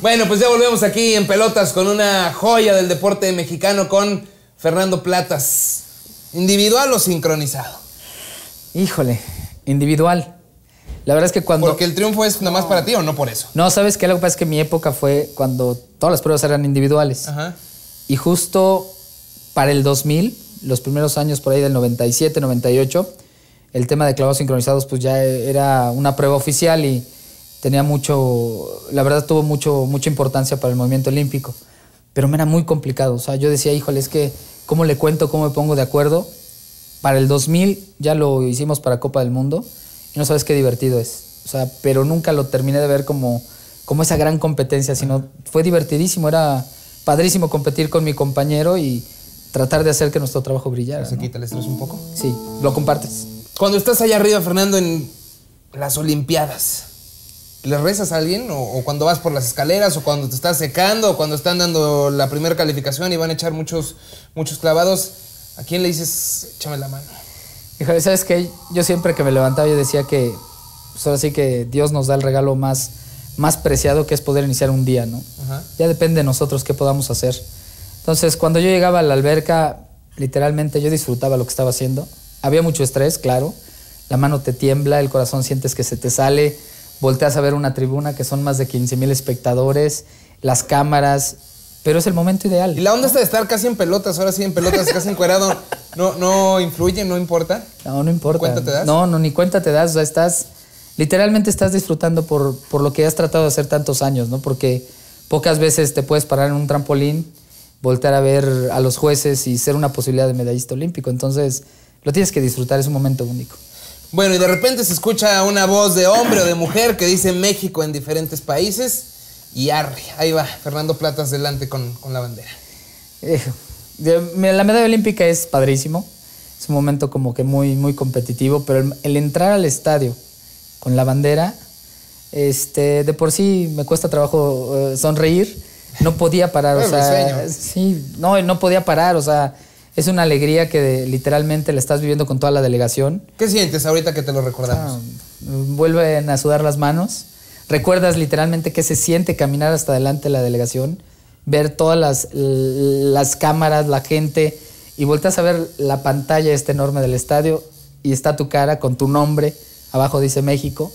Bueno, pues ya volvemos aquí en pelotas con una joya del deporte mexicano con Fernando Platas. ¿Individual o sincronizado? Híjole, individual. La verdad es que cuando... Porque el triunfo es nada más para ti o no por eso. No, ¿sabes qué? Lo que pasa es que mi época fue cuando todas las pruebas eran individuales. Ajá. Y justo para el 2000, los primeros años por ahí del 97, 98, el tema de clavados sincronizados pues ya era una prueba oficial y tenía mucho, la verdad tuvo mucho, mucha importancia para el movimiento olímpico. Pero me era muy complicado. O sea, yo decía, híjole, es que, ¿cómo le cuento, cómo me pongo de acuerdo? Para el 2000 ya lo hicimos para Copa del Mundo y no sabes qué divertido es. O sea, pero nunca lo terminé de ver como, como esa gran competencia, sino fue divertidísimo, era padrísimo competir con mi compañero y tratar de hacer que nuestro trabajo brillara. ¿Se ¿no? quita el estrés un poco? Sí, lo compartes. Cuando estás allá arriba, Fernando, en las Olimpiadas, ¿le rezas a alguien? ¿O, o cuando vas por las escaleras? ¿O cuando te estás secando? ¿O cuando están dando la primera calificación y van a echar muchos, muchos clavados? ¿A quién le dices, échame la mano? Híjole, ¿sabes qué? Yo siempre que me levantaba yo decía que, pues ahora sí que Dios nos da el regalo más, más preciado que es poder iniciar un día, ¿no? Ajá. Ya depende de nosotros qué podamos hacer. Entonces, cuando yo llegaba a la alberca, literalmente yo disfrutaba lo que estaba haciendo. Había mucho estrés, claro. La mano te tiembla, el corazón sientes que se te sale. Volteas a ver una tribuna que son más de 15 mil espectadores, las cámaras, pero es el momento ideal. Y la onda está de estar casi en pelotas, ahora sí en pelotas, casi encuerado, no, no influye, no importa. No, no importa. ¿Cuenta te das? No, no, ni cuenta te das. O sea, estás, literalmente estás disfrutando por, por lo que has tratado de hacer tantos años, ¿no? Porque pocas veces te puedes parar en un trampolín, voltear a ver a los jueces y ser una posibilidad de medallista olímpico. Entonces, lo tienes que disfrutar, es un momento único. Bueno, y de repente se escucha una voz de hombre o de mujer que dice México en diferentes países. Y arre, ahí va, Fernando Platas delante con, con la bandera. Eh, la medalla olímpica es padrísimo, es un momento como que muy, muy competitivo, pero el, el entrar al estadio con la bandera, este, de por sí me cuesta trabajo eh, sonreír, no podía parar, o sea, sí, no, no podía parar, o sea, es una alegría que de- literalmente la estás viviendo con toda la delegación. ¿Qué sientes ahorita que te lo recordamos? Ah, vuelven a sudar las manos. Recuerdas literalmente qué se siente caminar hasta adelante de la delegación, ver todas las, las cámaras, la gente, y vueltas a ver la pantalla esta enorme del estadio y está tu cara con tu nombre, abajo dice México.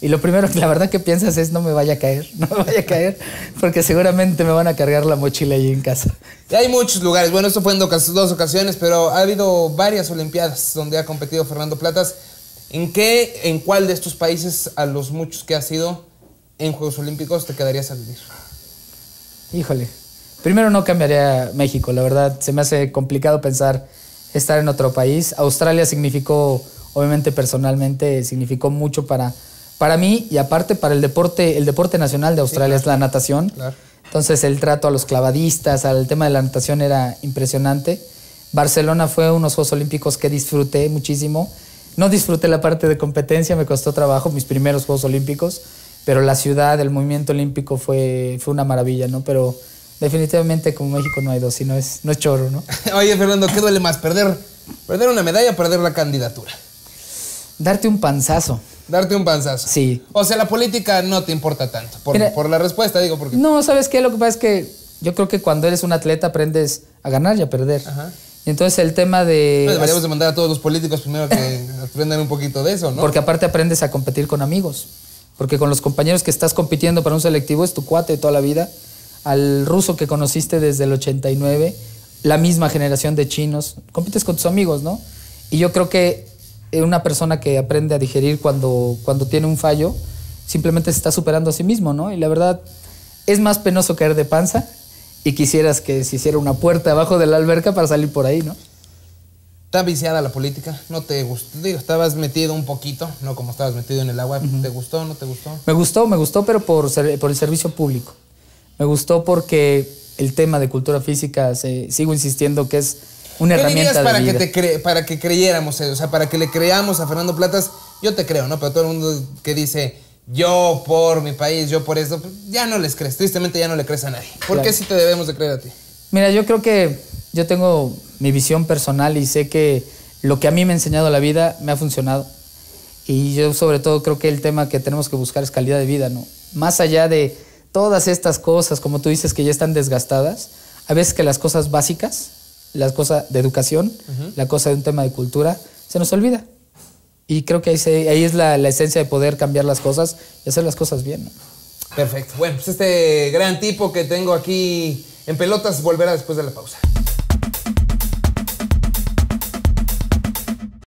Y lo primero que la verdad que piensas es no me vaya a caer, no me vaya a caer, porque seguramente me van a cargar la mochila ahí en casa. Y hay muchos lugares, bueno, esto fue en dos ocasiones, pero ha habido varias Olimpiadas donde ha competido Fernando Platas. ¿En qué, en cuál de estos países, a los muchos que has ido en Juegos Olímpicos, te quedarías a vivir? Híjole. Primero no cambiaría México, la verdad. Se me hace complicado pensar estar en otro país. Australia significó, obviamente personalmente, significó mucho para, para mí y aparte para el deporte, el deporte nacional de Australia es la natación. Claro. Entonces el trato a los clavadistas, al tema de la natación era impresionante. Barcelona fue unos Juegos Olímpicos que disfruté muchísimo. No disfruté la parte de competencia, me costó trabajo mis primeros Juegos Olímpicos, pero la ciudad, el movimiento olímpico fue, fue una maravilla, ¿no? Pero definitivamente como México no hay dos, y no es, no es choro, ¿no? Oye, Fernando, ¿qué duele más? ¿Perder, perder una medalla o perder la candidatura? Darte un panzazo. Darte un panzazo. Sí. O sea, la política no te importa tanto. Por, Mira- por la respuesta, digo, porque. No, ¿sabes qué? Lo que pasa es que yo creo que cuando eres un atleta aprendes a ganar y a perder. Ajá. Y entonces el tema de... Pues deberíamos de mandar a todos los políticos primero que aprendan un poquito de eso, ¿no? Porque aparte aprendes a competir con amigos. Porque con los compañeros que estás compitiendo para un selectivo es tu cuate de toda la vida. Al ruso que conociste desde el 89, la misma generación de chinos, compites con tus amigos, ¿no? Y yo creo que una persona que aprende a digerir cuando, cuando tiene un fallo, simplemente se está superando a sí mismo, ¿no? Y la verdad, es más penoso caer de panza y quisieras que se hiciera una puerta abajo de la alberca para salir por ahí, ¿no? ¿Está viciada la política? ¿No te gustó? Digo, estabas metido un poquito, no como estabas metido en el agua. ¿Te gustó no te gustó? Me gustó, me gustó, pero por, por el servicio público. Me gustó porque el tema de cultura física, se- sigo insistiendo que es una ¿Qué herramienta dirías para de que, vida. te cre- para que creyéramos eso? O sea, para que le creamos a Fernando Platas, yo te creo, ¿no? Pero todo el mundo que dice, yo por mi país, yo por esto, pues, ya no les crees. Tristemente ya no le crees a nadie. ¿Por Claro. qué sí te debemos de creer a ti? Mira, yo creo que yo tengo mi visión personal y sé que lo que a mí me ha enseñado la vida me ha funcionado. Y yo sobre todo creo que el tema que tenemos que buscar es calidad de vida, ¿no? Más allá de, todas estas cosas, como tú dices, que ya están desgastadas, a veces que las cosas básicas, las cosas de educación, la cosa de un tema de cultura, se nos olvida. Y creo que ahí, se- ahí es la, la esencia de poder cambiar las cosas y hacer las cosas bien. ¿no? Perfecto. Bueno, pues este gran tipo que tengo aquí en pelotas volverá después de la pausa.